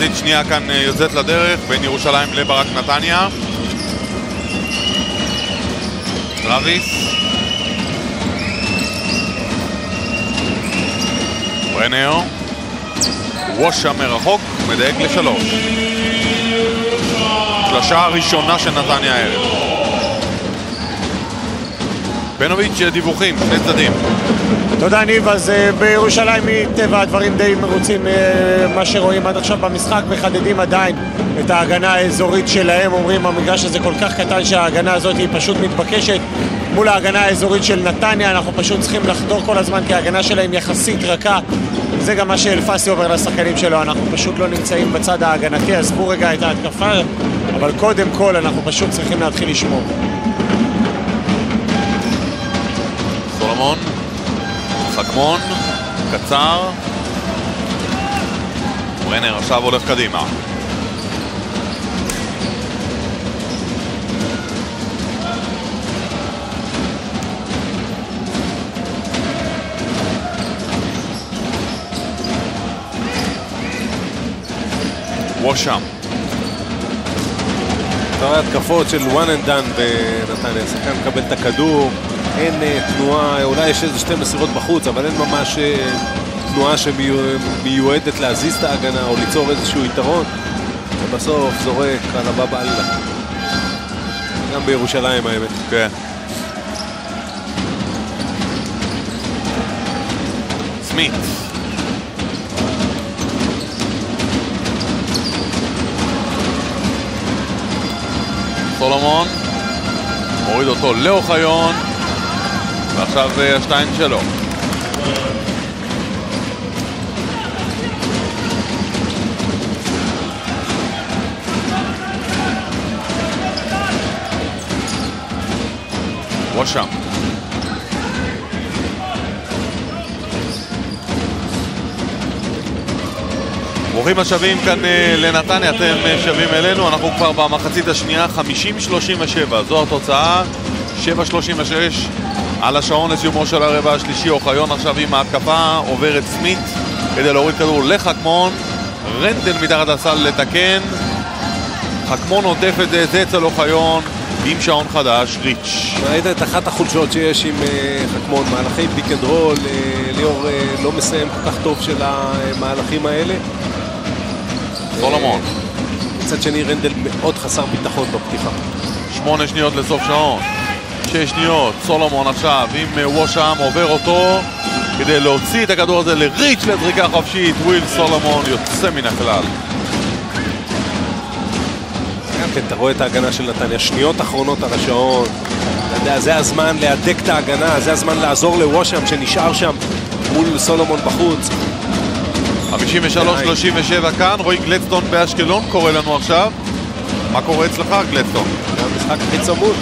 מחצית שנייה כאן אה, יוצאת לדרך בין ירושלים לברק נתניה. רביס. ברנר. וושה מרחוק, מדייק לשלוש. שלושה הראשונה של נתניה הערב. בנוביץ', דיווחים, שני צדדים. תודה ניב, אז uh, בירושלים מטבע הדברים די מרוצים uh, מה שרואים עד עכשיו במשחק, מחדדים עדיין את ההגנה האזורית שלהם, אומרים המגרש הזה כל כך קטן שההגנה הזאת היא פשוט מתבקשת. מול ההגנה האזורית של נתניה, אנחנו פשוט צריכים לחדור כל הזמן כי ההגנה שלהם יחסית רכה. זה גם מה שאלפסי אומר לשחקנים שלו, אנחנו פשוט לא נמצאים בצד ההגנתי, עזבו רגע את ההתקפה, אבל קודם כל אנחנו פשוט צריכים להתחיל לשמור. סולומון, חכמון, קצר. ברנר עכשיו הולך קדימה. וושם. אתה רואה התקפות של one and done בנתניה, שחקן מקבל את הכדור, אין uh, תנועה, אולי יש איזה שתי מסירות בחוץ, אבל אין ממש uh, תנועה שמיועדת להזיז את ההגנה או ליצור איזשהו יתרון, ובסוף זורק על הבבא אללה. גם בירושלים האמת. כן. סמית. סולומון, מוריד אותו לאוחיון, ועכשיו זה השתיים שלו. וושם. ברוכים השבים כאן אה, לנתניה, אתם אה, שבים אלינו, אנחנו כבר במחצית השנייה, 50-37, זו התוצאה, 7-36 על השעון לסיומו של הרבע השלישי, אוחיון עכשיו עם ההתקפה, עוברת סמית כדי להוריד כדור לחכמון, רנדל מתחת לסל לתקן, חכמון עוטף את זה, זה אצל אוחיון, עם שעון חדש, ריץ'. ראית את אחת החולשות שיש עם אה, חכמון, מהלכי pick and roll, ליאור לא מסיים כל כך טוב של המהלכים האלה. סולומון. מצד שני רנדל מאוד חסר ביטחון בפתיחה. שמונה שניות לסוף שעון. שש שניות, סולומון עכשיו עם אה, וושם עובר אותו כדי להוציא את הכדור הזה לריץ' לזריקה חופשית. וויל סולומון יוצא מן הכלל. כן, אתה רואה את ההגנה של נתניה, שניות אחרונות על השעון. אתה יודע, זה הזמן להדק את ההגנה, זה הזמן לעזור לוושם שנשאר שם מול סולומון בחוץ. 53-37 כאן, רועי גלדסטון באשקלון קורא לנו עכשיו. מה קורה אצלך, גלדסטון? זה המשחק הכי צמוד.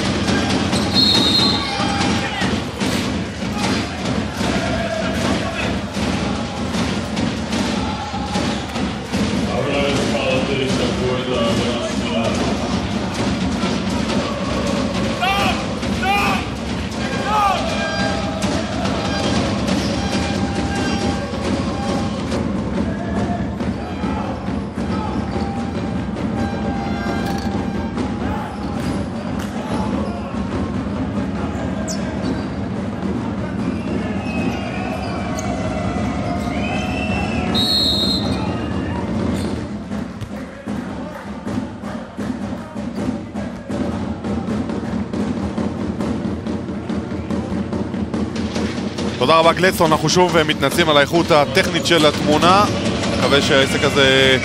תודה רבה גלדסון, אנחנו שוב אה, מתנצלים על האיכות הטכנית של התמונה. מקווה שהעסק הזה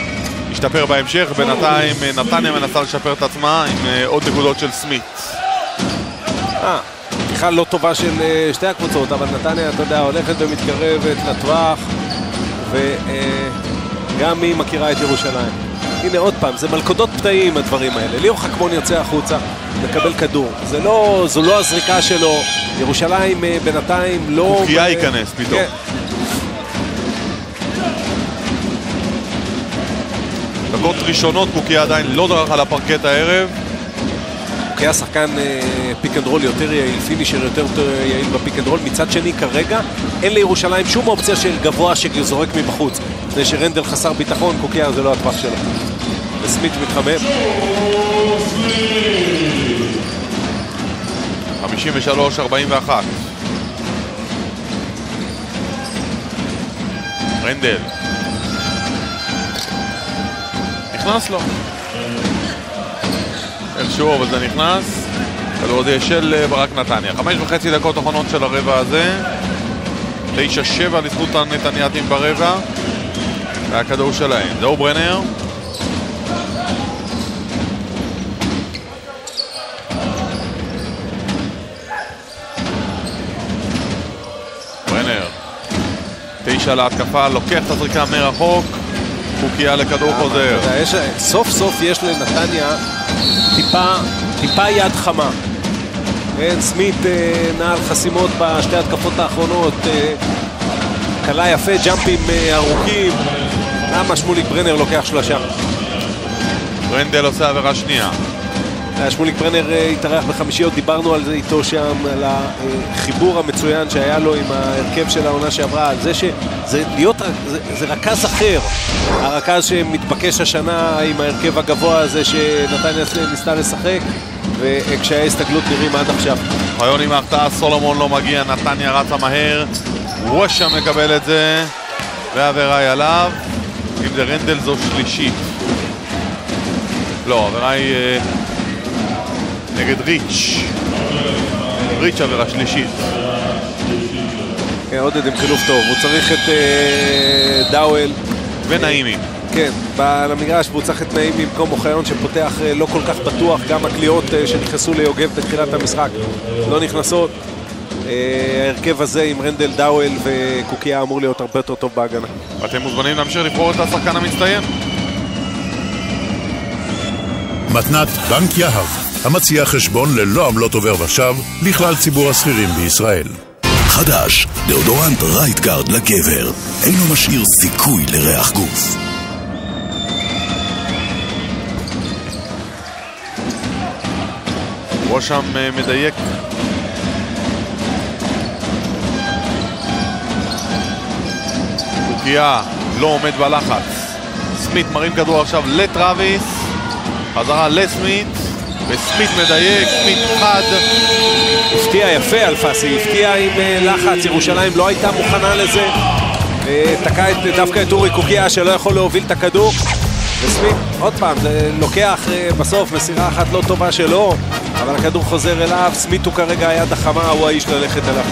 ישתפר בהמשך. בינתיים אה, נתניה מנסה לשפר את עצמה עם אה, עוד נקודות של סמית. אה, פתיחה לא טובה של שתי הקבוצות אבל נתניה, אתה יודע, הולכת ומתקרבת לטווח וגם היא מכירה את ירושלים. הנה עוד פעם, זה מלכודות פתאים הדברים האלה. ליאור חכמון יוצא החוצה, מקבל כדור. זה לא, זו לא הזריקה שלו. ירושלים אה, בינתיים לא... קוקיה ייכנס פתאום. כן. דקות ראשונות, קוקיה עדיין לא דרך על הפרקט הערב. קוקיה שחקן pick and roll יותר יעיל, finisher יותר יותר יעיל ב pick and roll. מצד שני, כרגע אין לירושלים שום אופציה של גבוה שזורק מבחוץ. מפני שרנדל חסר ביטחון, קוקיה זה לא הטווח שלו. וסמית מתחמם. 53-41. רנדל. נכנס לו. איכשהו, אבל זה נכנס. כדורגל של אה, ברק נתניה. חמש וחצי דקות אחרונות של הרבע הזה. תשע שבע לזכות הנתניאתים ברבע. והכדור שלהם. זהו ברנר. ברנר. תשע להתקפה, לוקח את הזריקה מרחוק. קוקייה לכדור חוזר. יש- סוף סוף יש לנתניה טיפה, טיפה יד חמה. כן, סמית אה, נעל חסימות בשתי התקפות האחרונות, אה, קלה יפה, ג'אמפים אה, ארוכים. למה שמוליק ברנר לוקח שלושה? רנדל עושה עבירה שנייה. אה, שמוליק ברנר אה, התארח בחמישיות, דיברנו על זה איתו שם, על החיבור המצוין שהיה לו עם ההרכב של העונה שעברה, על זה שזה להיות, זה, זה רכז אחר, הרכז שמתבקש השנה עם ההרכב הגבוה הזה שנתניה ניסתה לשחק, וקשיי ההסתגלות נראים עד עכשיו. חיון עם ההחטאה, סולומון לא מגיע, נתניה רצה מהר. וושם מקבל את זה, והעבירה היא עליו. אם זה רנדל זו שלישית. לא, העבירה היא אה, נגד ריץ'. ריץ' עבירה שלישית. כן, עודד עם חילוף טוב, הוא צריך את אה, דאוול. ונעימי. כן, ב- למגרש והוא צריך את נעים במקום אוחיון שפותח אה, לא כל כך בטוח, גם הקליעות אה, שנכנסו ליוגב בתחילת המשחק לא נכנסות. אה, ההרכב הזה עם רנדל דאוול וקוקיה אמור להיות הרבה יותר טוב בהגנה. ואתם מוזמנים להמשיך לבחור את השחקן המצטיין. מתנת בנק יהב, המציע חשבון ללא עמלות עובר ושב לכלל ציבור השכירים בישראל. חדש, דאודורנט Right Guard לגבר. אינו משאיר סיכוי לריח גוף. וושם אה, מדייק. קוקיה לא עומד בלחץ. סמית מרים כדור עכשיו לטראביס. חזרה לסמית. וסמית מדייק, סמית חד. הפתיע יפה אלפסי, הפתיע עם אה, לחץ, ירושלים לא הייתה מוכנה לזה. אה, תקע דווקא את אורי קוקיה שלא יכול להוביל את הכדור. וסמית, עוד פעם, לוקח אה, בסוף מסירה אחת לא טובה שלו, אבל הכדור חוזר אליו, סמית הוא כרגע היד החמה, הוא האיש ללכת אליו.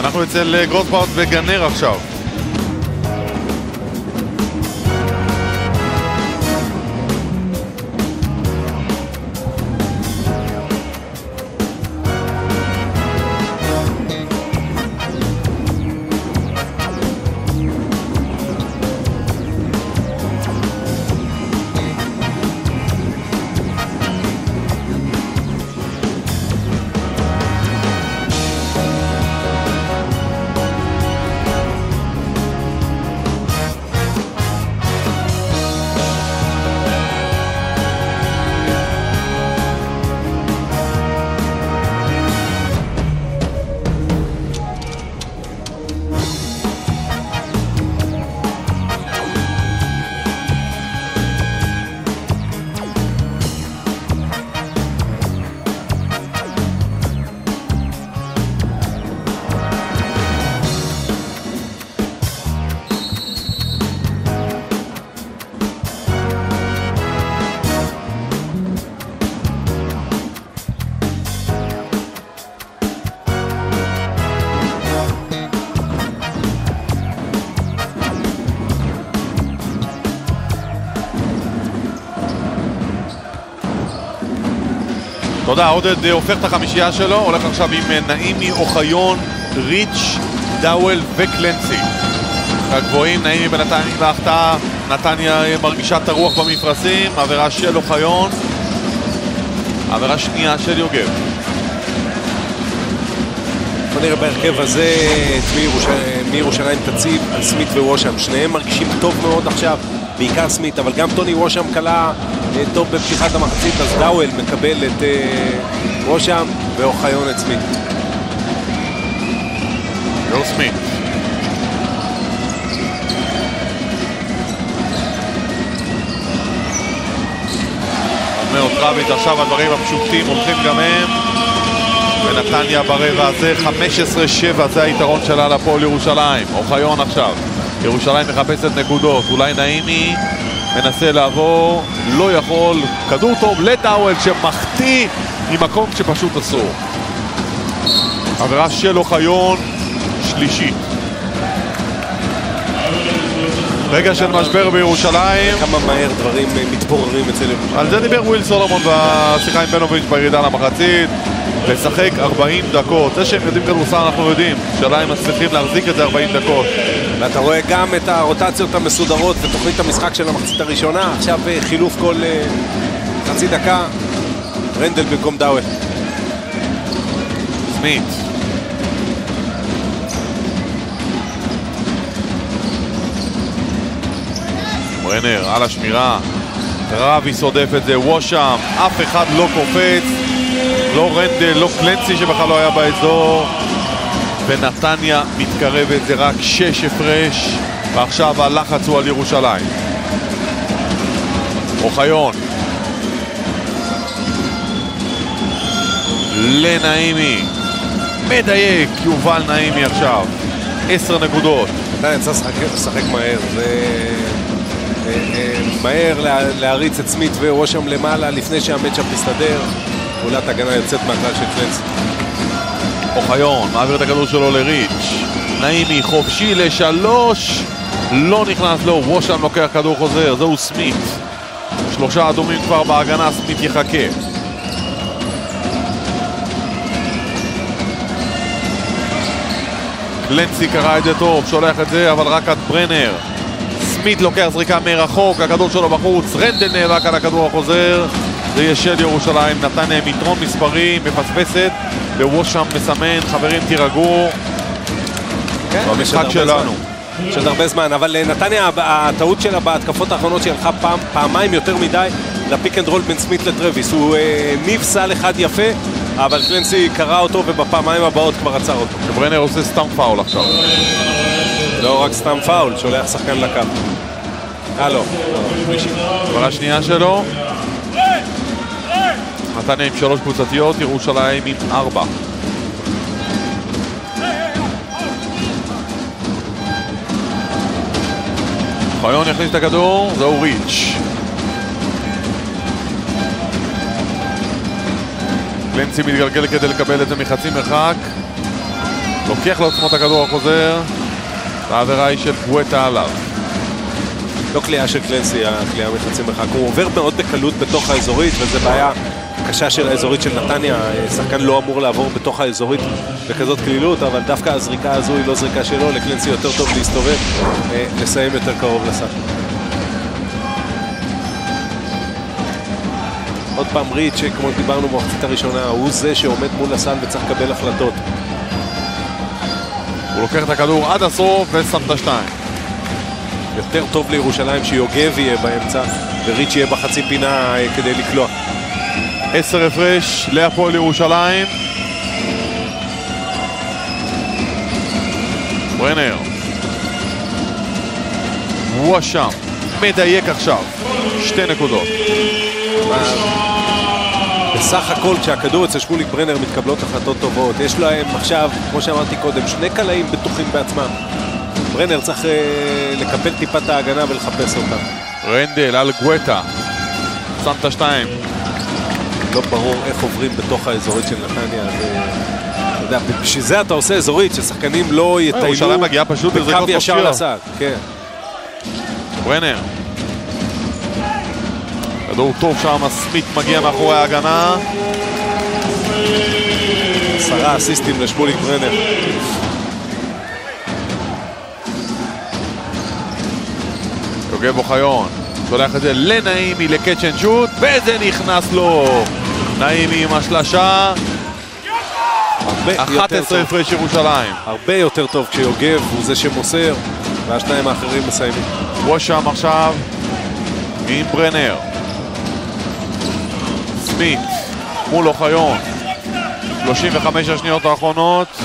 אנחנו אצל גרוסבאוט וגנר עכשיו. תודה, עודד אה, הופך את החמישייה שלו, הולך עכשיו עם אה, נעימי, אוחיון, ריץ', דאוול וקלנסי. הגבוהים, נעימי בנתניה בהחטאה, נתניה אה, מרגישה את הרוח במפרשים, עבירה של אוחיון, עבירה שנייה של יוגב. בוא נראה בהרכב הזה את מי תציב על סמית ווושם. שניהם מרגישים טוב מאוד עכשיו. בעיקר סמית, אבל גם טוני וושם קלה אה, טוב בפתיחת המחצית, אז דאוול מקבל את אה, וושם ואוחיון את סמית. יור סמית. אומר קרביץ', עכשיו הדברים הפשוטים הולכים גם הם. ונתניה ברבע הזה, 15-7, זה היתרון שלה לפועל ירושלים. אוחיון עכשיו. ירושלים מחפשת נקודות, אולי נעימי מנסה לעבור, לא יכול. כדור טוב לדאוול שמחטיא ממקום שפשוט אסור. עבירה של אוחיון, שלישית. רגע של משבר בירושלים. כמה מהר דברים אה, מתפוררים אצל ירושלים. על זה דיבר וויל סולומון בשיחה עם בנוביץ' בירידה למחצית. לשחק 40 דקות. זה שהם יודעים כדורסל אנחנו יודעים. שאלה אם מצליחים להחזיק את זה 40 דקות. ואתה רואה גם את הרוטציות המסודרות ותוכנית המשחק של המחצית הראשונה. עכשיו אה, חילוף כל אה, חצי דקה. רנדל במקום דאוול. סמית. ברנר על השמירה. רבי סודף את זה, וושם, אף אחד לא קופץ. לא רנדל, לא קלנסי שבכלל לא היה באזור. ונתניה מתקרבת, זה רק שש הפרש. ועכשיו הלחץ הוא על ירושלים. אוחיון. לנעימי. מדייק, יובל נעימי עכשיו. עשר נקודות. עדיין צריך לשחק- מהר. אה, אה, מהר לה- להריץ את סמית ווושם למעלה לפני שהמצ'אפ מסתדר. פעולת הגנה יוצאת מהכלל של קלנסי. אוחיון, מעביר את הכדור שלו לריץ'. נעימי חופשי לשלוש. לא נכנס לו, וושם לוקח כדור חוזר, זהו סמית. שלושה אדומים כבר בהגנה, סמית יחכה. קלנסי קרא את זה טוב, שולח את זה, אבל רק עד ברנר. סמית לוקח זריקה מרחוק, הכדור שלו בחוץ, רנדל נאבק על הכדור החוזר. זה יהיה של ירושלים, נתניה עם יתרון מספרי, מפספסת, וושאם מסמן, חברים תירגעו, כן, במשחק שלנו. יש עוד הרבה זמן, אבל אה, נתניה, הטעות שלה בהתקפות האחרונות שהיא הלכה פעם, פעמיים יותר מדי ל pick and roll בין סמית לטרוויס. הוא אה, הניב סל אחד יפה, אבל קלנסי קרא אותו ובפעמיים הבאות כבר עצר אותו. ברנר עושה סתם פאול עכשיו. לא רק סתם פאול, שולח שחקן לקו. אה, לא. עברה שנייה שלו. נתניה עם שלוש קבוצתיות, ירושלים עם ארבע. חיון יכניס את הכדור, זהו ריץ'. קלנסי מתגלגל כדי לקבל את זה מחצי מרחק. לוקח לעצמו את הכדור החוזר. והעבירה היא של גואטה עליו. לא קליעה של קלנסי, הקליעה מחצי מרחק. הוא עובר מאוד בקלות בתוך האזורית, וזו בעיה קשה של האזורית של נתניה. שחקן לא אמור לעבור בתוך האזורית בכזאת קלילות, אבל דווקא הזריקה הזו היא לא זריקה שלו, לקלנסי יותר טוב להסתובב, אה, לסיים יותר קרוב לסל. עוד פעם ריץ', כמו דיברנו במחצית הראשונה, הוא זה שעומד מול הסל וצריך לקבל החלטות. הוא לוקח את הכדור עד הסוף ושם את השתיים. יותר טוב לירושלים שיוגב יהיה באמצע, וריץ' יהיה בחצי פינה אה, כדי לקלוע. עשר הפרש להפועל ירושלים. ברנר. וואשם. מדייק עכשיו. שתי נקודות. בסך הכל כשהכדור אצל שמוליק ברנר מתקבלות החלטות טובות. יש להם עכשיו, כמו שאמרתי קודם, שני קלעים בטוחים בעצמם. ברנר צריך אה, לקפל טיפה את ההגנה ולחפש אותה. רנדל על גואטה. שם את השתיים. לא ברור איך עוברים בתוך האזורית של נתניה. אתה יודע, בשביל זה אתה עושה אזורית, ששחקנים לא יטיילו ירושלים מגיעה פשוט בקו בזריקות ישר. לסל. כן. ברנר. כדור טוב שם, סמית מגיע מאחורי ההגנה. עשרה אסיסטים לשמוליק ברנר. יוגב אוחיון. שולח את זה לנעימי לקאצ' אנד שוט, וזה נכנס לו. נעימי עם השלשה. הרבה יותר 11 טוב. הפרש ירושלים. הרבה יותר טוב כשיוגב הוא זה שמוסר, והשניים האחרים מסיימים. וושם עכשיו עם ברנר. סמית מול אוחיון. 35 השניות האחרונות.